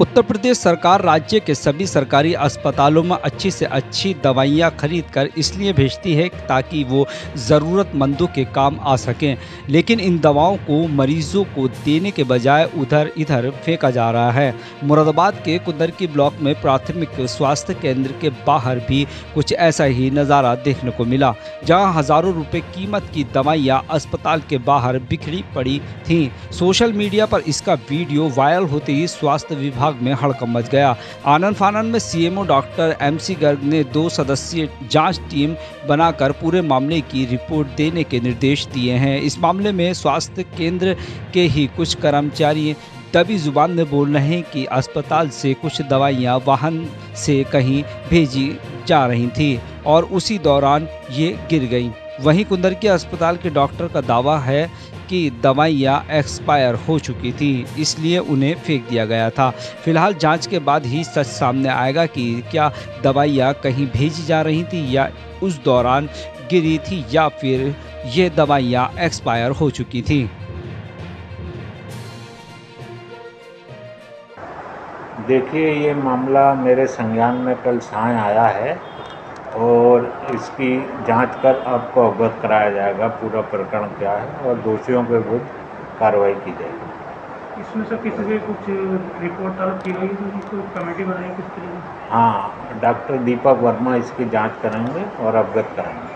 उत्तर प्रदेश सरकार राज्य के सभी सरकारी अस्पतालों में अच्छी से अच्छी दवाइयाँ खरीद कर इसलिए भेजती है ताकि वो ज़रूरतमंदों के काम आ सकें। लेकिन इन दवाओं को, मरीजों को देने के बजाय उधर इधर फेंका जा रहा है। मुरादाबाद के कुंदरकी ब्लॉक में प्राथमिक स्वास्थ्य केंद्र के बाहर भी कुछ ऐसा ही नज़ारा देखने को मिला, जहाँ हज़ारों रुपये कीमत की दवाइयाँ अस्पताल के बाहर बिखरी पड़ी थीं। सोशल मीडिया पर इसका वीडियो वायरल होते ही स्वास्थ्य विभाग विभाग में हड़कम मच गया। आनंद फानंद में सीएमओ डॉक्टर एमसी गर्ग ने दो सदस्यीय जाँच टीम बनाकर पूरे मामले की रिपोर्ट देने के निर्देश दिए हैं। इस मामले में स्वास्थ्य केंद्र के ही कुछ कर्मचारी दबी ज़ुबान में बोल रहे हैं कि अस्पताल से कुछ दवाइयाँ वाहन से कहीं भेजी जा रही थी और उसी दौरान ये गिर गई। वहीं कुंदर के अस्पताल के डॉक्टर का दावा है कि दवाइयाँ एक्सपायर हो चुकी थी, इसलिए उन्हें फेंक दिया गया था। फ़िलहाल जाँच के बाद ही सच सामने आएगा कि क्या दवाइयाँ कहीं भेजी जा रही थी या उस दौरान गिरी थी या फिर ये दवाइयाँ एक्सपायर हो चुकी थी। देखिए, ये मामला मेरे संज्ञान में कल साय आया है। और इसकी जाँच कर आपको अवगत कराया जाएगा पूरा प्रकरण क्या है और दोषियों के विरुद्ध कार्रवाई की जाएगी। इसमें से किसी से कुछ रिपोर्ट तलब की गई तो इसको कमेटी बनाई किस तरीके हाँ डॉक्टर दीपक वर्मा इसकी जाँच करेंगे और अवगत कराएँगे।